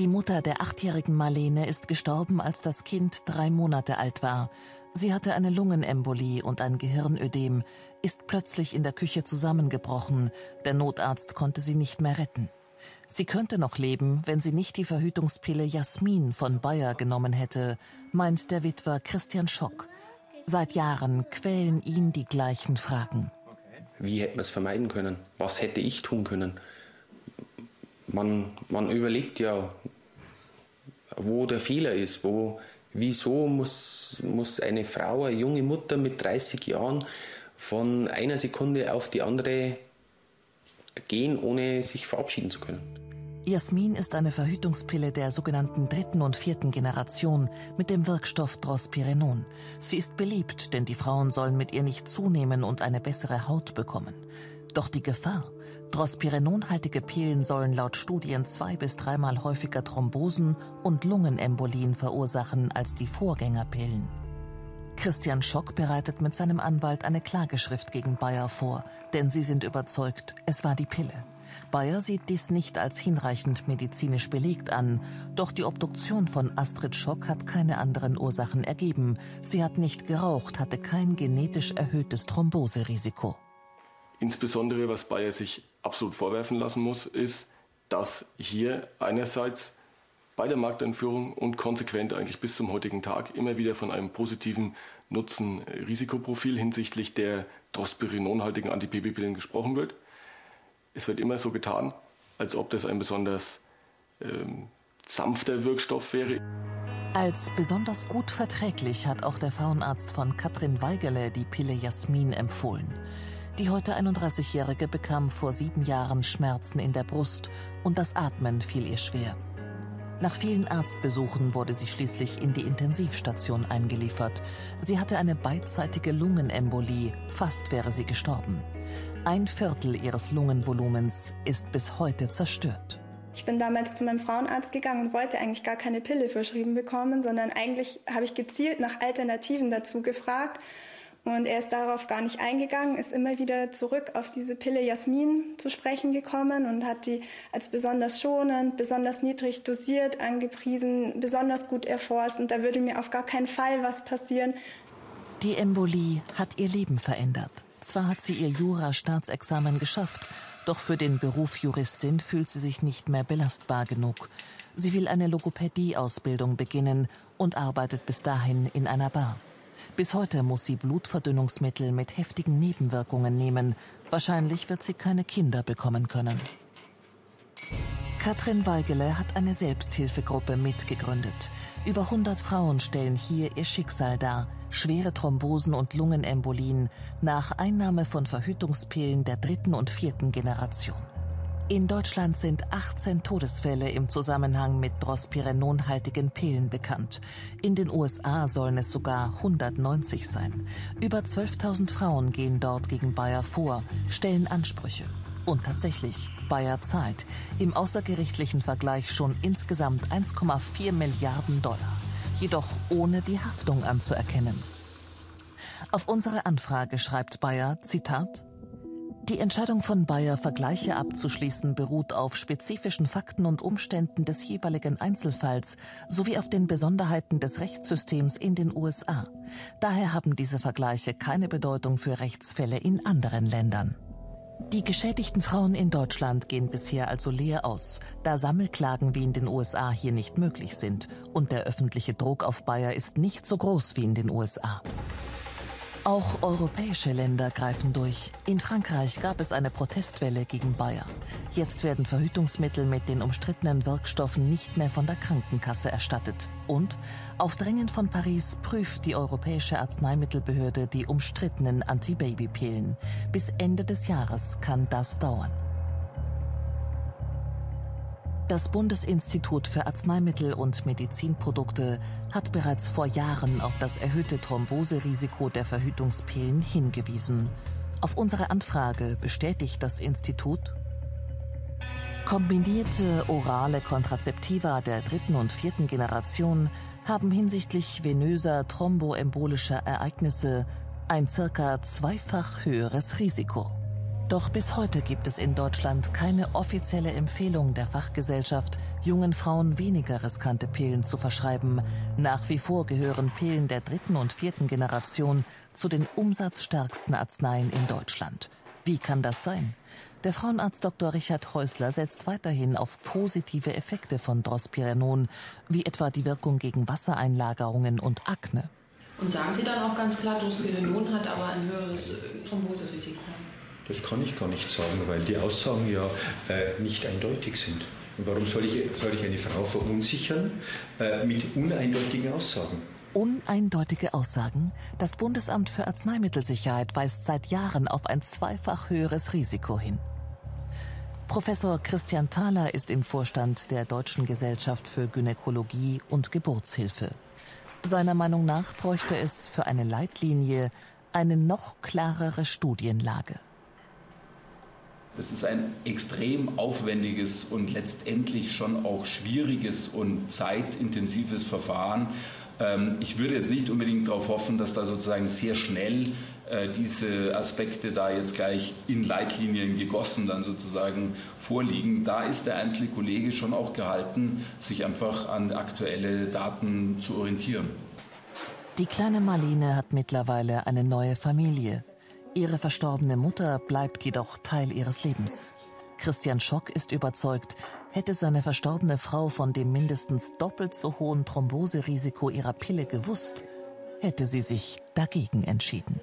Die Mutter der achtjährigen Marlene ist gestorben, als das Kind drei Monate alt war. Sie hatte eine Lungenembolie und ein Gehirnödem, ist plötzlich in der Küche zusammengebrochen. Der Notarzt konnte sie nicht mehr retten. Sie könnte noch leben, wenn sie nicht die Verhütungspille Jasmin von Bayer genommen hätte, meint der Witwer Christian Schock. Seit Jahren quälen ihn die gleichen Fragen. Wie hätte man es vermeiden können? Was hätte ich tun können? Man, man überlegt ja, wo der Fehler ist, wo, wieso muss, muss eine Frau, eine junge Mutter mit 30 Jahren von einer Sekunde auf die andere gehen, ohne sich verabschieden zu können. Jasmin ist eine Verhütungspille der sogenannten dritten und vierten Generation mit dem Wirkstoff Drospirenon. Sie ist beliebt, denn die Frauen sollen mit ihr nicht zunehmen und eine bessere Haut bekommen. Doch die Gefahr? Drospirenonhaltige Pillen sollen laut Studien zwei bis dreimal häufiger Thrombosen und Lungenembolien verursachen als die Vorgängerpillen. Christian Schock bereitet mit seinem Anwalt eine Klageschrift gegen Bayer vor, denn sie sind überzeugt, es war die Pille. Bayer sieht dies nicht als hinreichend medizinisch belegt an, doch die Obduktion von Astrid Schock hat keine anderen Ursachen ergeben. Sie hat nicht geraucht, hatte kein genetisch erhöhtes Thromboserisiko. Insbesondere, was Bayer sich absolut vorwerfen lassen muss, ist, dass hier einerseits bei der Markteinführung und konsequent eigentlich bis zum heutigen Tag immer wieder von einem positiven Nutzen-Risikoprofil hinsichtlich der drospirinonhaltigen Anti-Babypillen gesprochen wird es wird immer so getan, als ob das ein besonders ähm, sanfter Wirkstoff wäre. Als besonders gut verträglich hat auch der Frauenarzt von Katrin Weigele die Pille Jasmin empfohlen. Die heute 31-Jährige bekam vor sieben Jahren Schmerzen in der Brust und das Atmen fiel ihr schwer. Nach vielen Arztbesuchen wurde sie schließlich in die Intensivstation eingeliefert. Sie hatte eine beidseitige Lungenembolie, fast wäre sie gestorben. Ein Viertel ihres Lungenvolumens ist bis heute zerstört. Ich bin damals zu meinem Frauenarzt gegangen und wollte eigentlich gar keine Pille verschrieben bekommen, sondern eigentlich habe ich gezielt nach Alternativen dazu gefragt und er ist darauf gar nicht eingegangen, ist immer wieder zurück auf diese Pille Jasmin zu sprechen gekommen und hat die als besonders schonend, besonders niedrig dosiert angepriesen, besonders gut erforscht. Und da würde mir auf gar keinen Fall was passieren. Die Embolie hat ihr Leben verändert. Zwar hat sie ihr Jura-Staatsexamen geschafft, doch für den Beruf Juristin fühlt sie sich nicht mehr belastbar genug. Sie will eine Logopädie-Ausbildung beginnen und arbeitet bis dahin in einer Bar. Bis heute muss sie Blutverdünnungsmittel mit heftigen Nebenwirkungen nehmen. Wahrscheinlich wird sie keine Kinder bekommen können. Katrin Weigele hat eine Selbsthilfegruppe mitgegründet. Über 100 Frauen stellen hier ihr Schicksal dar. Schwere Thrombosen und Lungenembolien nach Einnahme von Verhütungspillen der dritten und vierten Generation. In Deutschland sind 18 Todesfälle im Zusammenhang mit drospirenonhaltigen Pillen bekannt. In den USA sollen es sogar 190 sein. Über 12.000 Frauen gehen dort gegen Bayer vor, stellen Ansprüche. Und tatsächlich, Bayer zahlt im außergerichtlichen Vergleich schon insgesamt 1,4 Milliarden Dollar. Jedoch ohne die Haftung anzuerkennen. Auf unsere Anfrage schreibt Bayer, Zitat, die Entscheidung von Bayer, Vergleiche abzuschließen, beruht auf spezifischen Fakten und Umständen des jeweiligen Einzelfalls sowie auf den Besonderheiten des Rechtssystems in den USA. Daher haben diese Vergleiche keine Bedeutung für Rechtsfälle in anderen Ländern. Die geschädigten Frauen in Deutschland gehen bisher also leer aus, da Sammelklagen wie in den USA hier nicht möglich sind und der öffentliche Druck auf Bayer ist nicht so groß wie in den USA. Auch europäische Länder greifen durch. In Frankreich gab es eine Protestwelle gegen Bayer. Jetzt werden Verhütungsmittel mit den umstrittenen Wirkstoffen nicht mehr von der Krankenkasse erstattet. Und auf Drängen von Paris prüft die Europäische Arzneimittelbehörde die umstrittenen Antibabypillen. Bis Ende des Jahres kann das dauern. Das Bundesinstitut für Arzneimittel und Medizinprodukte hat bereits vor Jahren auf das erhöhte Thromboserisiko der Verhütungspillen hingewiesen. Auf unsere Anfrage bestätigt das Institut, Kombinierte orale Kontrazeptiva der dritten und vierten Generation haben hinsichtlich venöser thromboembolischer Ereignisse ein circa zweifach höheres Risiko. Doch bis heute gibt es in Deutschland keine offizielle Empfehlung der Fachgesellschaft, jungen Frauen weniger riskante Pillen zu verschreiben. Nach wie vor gehören Pillen der dritten und vierten Generation zu den umsatzstärksten Arzneien in Deutschland. Wie kann das sein? Der Frauenarzt Dr. Richard Häusler setzt weiterhin auf positive Effekte von Drospirenon, wie etwa die Wirkung gegen Wassereinlagerungen und Akne. Und sagen Sie dann auch ganz klar, Drospirenon hat aber ein höheres Thromboserisiko? Das kann ich gar nicht sagen, weil die Aussagen ja äh, nicht eindeutig sind. Und warum soll ich, soll ich eine Frau verunsichern äh, mit uneindeutigen Aussagen? Uneindeutige Aussagen? Das Bundesamt für Arzneimittelsicherheit weist seit Jahren auf ein zweifach höheres Risiko hin. Professor Christian Thaler ist im Vorstand der Deutschen Gesellschaft für Gynäkologie und Geburtshilfe. Seiner Meinung nach bräuchte es für eine Leitlinie eine noch klarere Studienlage. Das ist ein extrem aufwendiges und letztendlich schon auch schwieriges und zeitintensives Verfahren. Ähm, ich würde jetzt nicht unbedingt darauf hoffen, dass da sozusagen sehr schnell äh, diese Aspekte da jetzt gleich in Leitlinien gegossen dann sozusagen vorliegen. Da ist der einzelne Kollege schon auch gehalten, sich einfach an aktuelle Daten zu orientieren. Die kleine Marlene hat mittlerweile eine neue Familie. Ihre verstorbene Mutter bleibt jedoch Teil ihres Lebens. Christian Schock ist überzeugt, hätte seine verstorbene Frau von dem mindestens doppelt so hohen Thromboserisiko ihrer Pille gewusst, hätte sie sich dagegen entschieden.